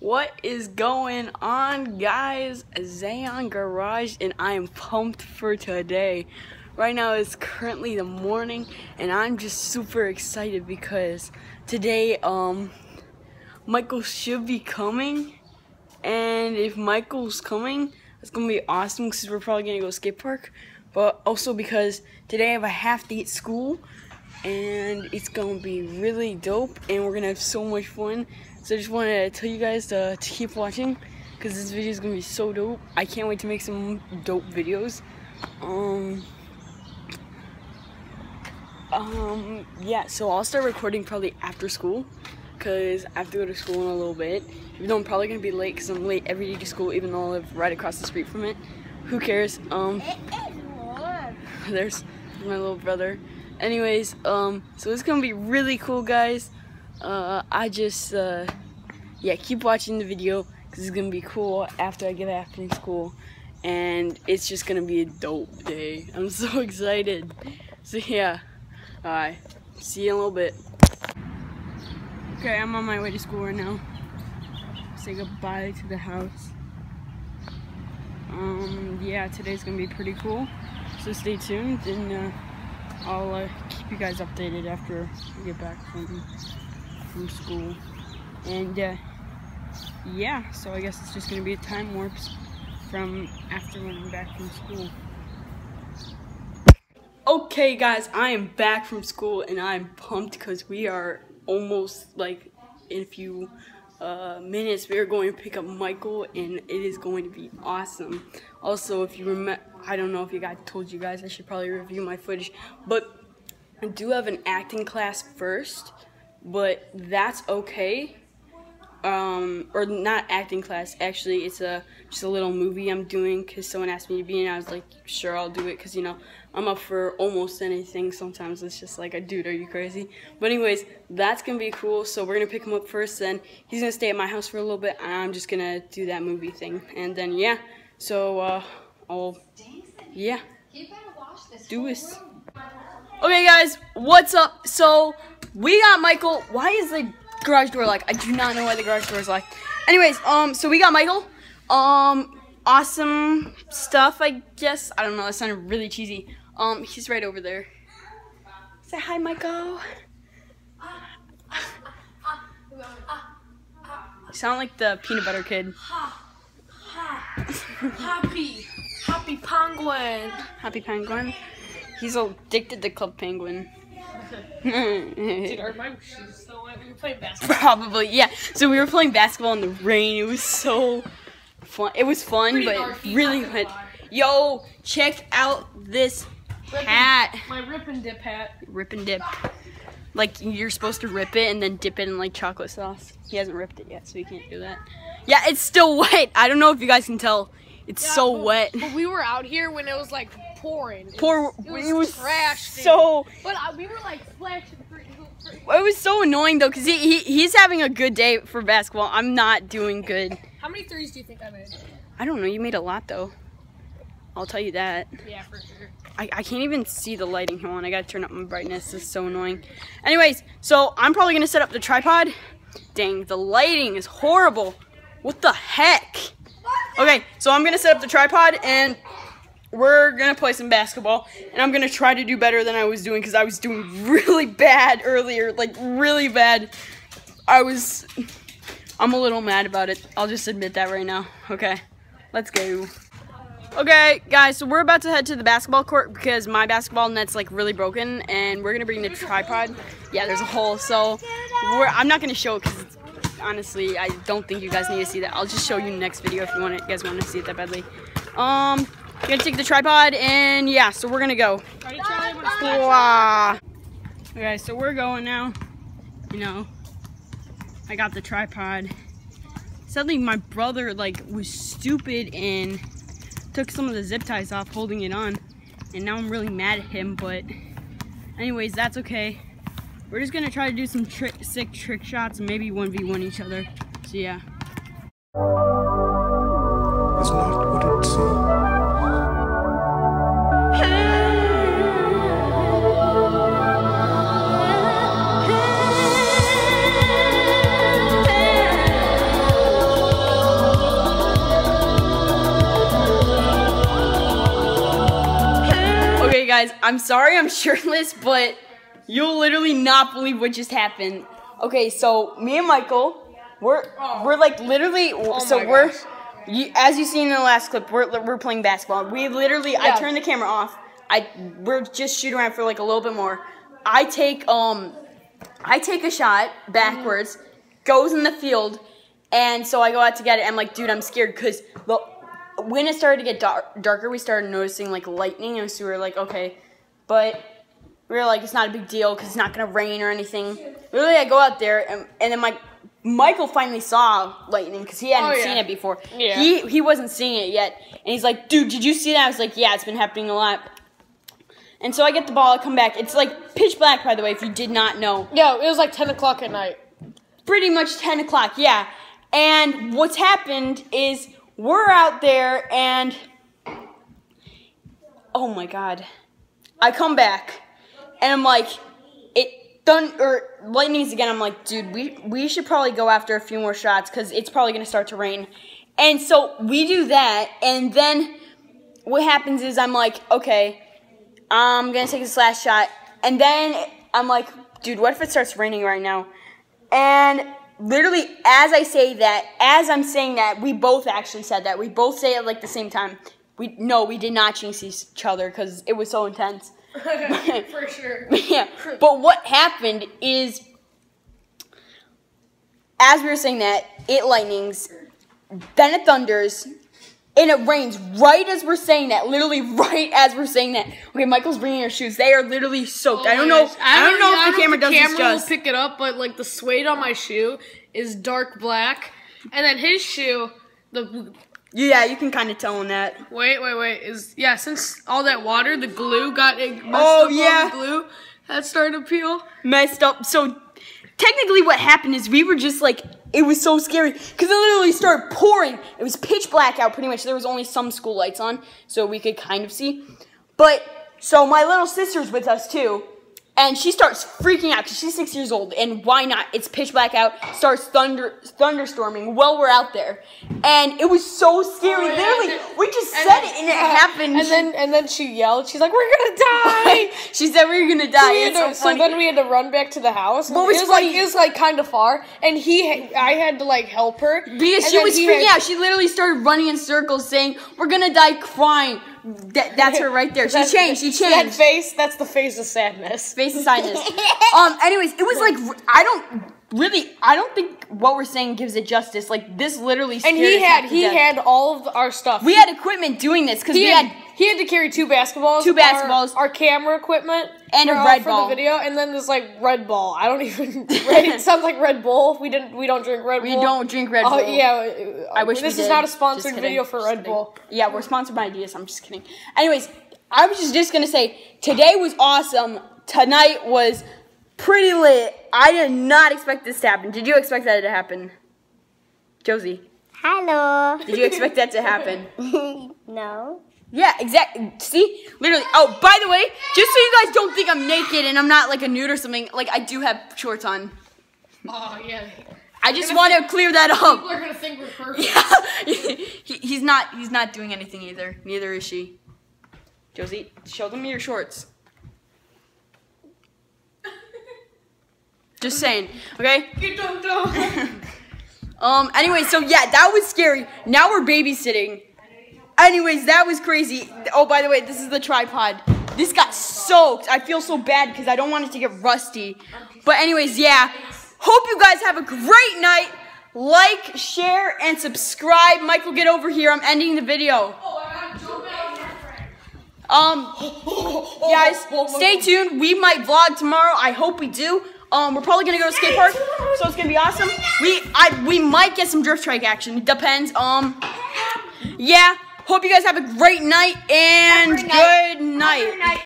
What is going on, guys? Zayon Garage, and I am pumped for today. Right now, it's currently the morning, and I'm just super excited because today, um, Michael should be coming. And if Michael's coming, it's gonna be awesome because we're probably gonna go skate park. But also because today I have a half day at school, and it's gonna be really dope, and we're gonna have so much fun. So I just wanted to tell you guys to, to keep watching because this video is gonna be so dope. I can't wait to make some dope videos. Um, um, yeah. So I'll start recording probably after school because I have to go to school in a little bit. Even though I'm probably gonna be late because I'm late every day to school, even though I live right across the street from it. Who cares? Um, there's my little brother. Anyways, um, so it's gonna be really cool, guys. Uh, I just, uh, yeah, keep watching the video because it's gonna be cool after I get back from school, and it's just gonna be a dope day. I'm so excited. So yeah, alright, see you in a little bit. Okay, I'm on my way to school right now. Say goodbye to the house. Um, yeah, today's gonna be pretty cool. So stay tuned, and uh, I'll uh, keep you guys updated after I get back from from school. And uh, yeah, so I guess it's just gonna be a time warp from after when I'm back from school. Okay, guys, I am back from school and I'm pumped because we are almost like in a few uh, minutes we are going to pick up Michael and it is going to be awesome. Also, if you remember, I don't know if you guys told you guys, I should probably review my footage, but I do have an acting class first, but that's okay. Um, or not acting class, actually, it's a just a little movie I'm doing because someone asked me to be in. I was like, sure, I'll do it because you know I'm up for almost anything. Sometimes it's just like, a dude, are you crazy? But anyways, that's gonna be cool. So we're gonna pick him up first. Then he's gonna stay at my house for a little bit, and I'm just gonna do that movie thing. And then yeah, so uh, I'll yeah do this. Okay, guys, what's up? So we got Michael. Why is the garage door like? I do not know why the garage door is like. Anyways, um, so we got Michael. Um, awesome stuff, I guess. I don't know. That sounded really cheesy. Um, he's right over there. Say hi, Michael. You sound like the peanut butter kid. Happy, happy penguin. Happy penguin. He's addicted to Club Penguin. Dude, are my shoes still wet? We were playing basketball. Probably, yeah. So we were playing basketball in the rain. It was so fun. It was fun, Pretty but really not gonna fun. lie. Yo, check out this Rip and- hat. My rip and dip hat. Rip and dip. Like you're supposed to rip it and then dip it in like chocolate sauce. He hasn't ripped it yet, so he can't do that. Yeah, it's still wet. I don't know if you guys can tell. It's Yeah, so but- wet. But we were out here when it was like pouring. It Poor. was, it was, It was trash. so. But uh, we were like splashing. It was so annoying though, cause he, he he's having a good day for basketball. I'm not doing good. How many threes do you think I made? I don't know. You made a lot though. I'll tell you that. Yeah, for sure. I, I can't even see the lighting. Hold on, I gotta turn up my brightness. This is so annoying. Anyways, so I'm probably gonna set up the tripod. Dang, the lighting is horrible. What the heck? Okay, so I'm gonna set up the tripod and we're gonna play some basketball. And I'm gonna try to do better than I was doing because I was doing really bad earlier. Like, really bad. I was. I'm a little mad about it. I'll just admit that right now. Okay, let's go. Okay, guys, so we're about to head to the basketball court because my basketball net's like really broken, and we're gonna bring the tripod. Yeah, there's a hole, so I'm not gonna show it because honestly, I don't think you guys need to see that. I'll just show you next video if you want it. You guys want to see it that badly. Um, gonna take the tripod, and yeah, so we're gonna go. Wow. Okay, so we're going now. You know, I got the tripod. Suddenly my brother like was stupid and took some of the zip ties off, holding it on, and now I'm really mad at him. But anyways, that's okay. We're just gonna try to do some trick, sick trick shots and maybe one v one each other. So yeah. Guys, I'm sorry I'm shirtless, but you'll literally not believe what just happened. Okay, so me and Michael, we're we're like literally, so we're, you, as you seen in the last clip, we're we're playing basketball. We literally, I Yeah. turned the camera off. I we're just shooting around for like a little bit more. I take um, I take a shot backwards, goes in the field, and so I go out to get it. I'm like, dude, I'm scared because the when it started to get dark, darker, we started noticing like lightning, and so we were like, okay, but we were like, it's not a big deal because it's not gonna rain or anything. Literally, I go out there, and, and then my Michael finally saw lightning because he hadn't Oh, yeah. seen it before. Yeah. He he wasn't seeing it yet, and he's like, dude, did you see that? I was like, yeah, it's been happening a lot. And so I get the ball, I come back. It's like pitch black, by the way, if you did not know Yeah, it was like 10 o'clock at night. pretty much 10 o'clock, yeah. And what's happened is we're out there and oh my god. I come back and I'm like, it done or lightnings again. I'm like, dude, we we should probably go after a few more shots because it's probably gonna start to rain. And so we do that, and then what happens is I'm like, okay, I'm gonna take this last shot, and then I'm like, dude, what if it starts raining right now? And literally, as I say that, as I'm saying that, we both actually said that. We both say it like the same time. We no, we did not jinx each other because it was so intense. For sure. yeah. But what happened is, as we were saying that, it lightnings, then it thunders, and it rains right as we're saying that. Literally right as we're saying that. Okay, Michael's bringing her shoes. They are literally soaked. I don't oh, know. Oh I don't know if the camera does camera this will just. pick it up, but like the suede on my shoe is dark black, and then his shoe, the Yeah, you can kind of tell on that. wait, wait, wait, is yeah. Since all that water, the glue got it messed Oh, yeah. the glue that started to peel. messed up. So technically, what happened is we were just like, it was so scary because it literally started pouring. It was pitch black out, pretty much. There was only some school lights on, so we could kind of see. But so my little sister's with us too. And she starts freaking out because she's six years old, and why not? It's pitch black out. Starts thunder thunderstorming while we're out there, and it was so scary. Oh, yeah, Literally, then- we just said then- it, and it happened. And then and then she yelled. She's like, "We're gonna die!" she said "We're gonna die. We so to- so then we had to run back to the house. Was it was funny- like it was like kind of far, and he, I had to like help her Because And she was freaking out. She literally started running in circles saying, We're gonna die crying. That, that's her right there. She changed. She changed. That face, that's the face of sadness. Face of sadness. um, anyways, it was like, I don't really, I don't think what we're saying gives it justice. Like, this literally And he had he death. had all of our stuff. We had equipment doing this because we had, had. He had to carry two basketballs, Two our- basketballs. our, camera equipment, And a for, uh, Red for Ball. the video, and then there's like Red Ball. I don't even. Red, it sounds like Red Bull. We didn't. We don't drink Red Bull. We don't drink Red Bull. Oh yeah. I wish this we is not a sponsored video for Just Red kidding. Bull. Yeah, we're sponsored by Adidas. I'm just kidding. Anyways, I was just, just gonna say today was awesome. Tonight was pretty lit. I did not expect this to happen. Did you expect that to happen, Josie? Hello. Did you expect that to happen? no. Yeah, exactly. See, literally. Oh, by the way, just so you guys don't think I'm naked and I'm not like a nude or something, like I do have shorts on. Oh yeah. I just want to clear that up. People are gonna think we're perfect. Yeah. he, he's not. He's not doing anything either. Neither is she. Josie, show them your shorts. Just saying, okay? You don't know. Um. Anyway, so yeah, that was scary. Now we're babysitting. Anyways, that was crazy. Oh, by the way, this is the tripod. This got soaked. I feel so bad because I don't want it to get rusty. But anyways, yeah. Hope you guys have a great night. Like, share, and subscribe. Michael, get over here. I'm ending the video. Um, guys, stay tuned. We might vlog tomorrow. I hope we do. Um, we're probably gonna go to skate park, so it's gonna be awesome. We I we might get some drift trike action. It depends. Um, yeah. Hope you guys have a great night and Have a great night. good night.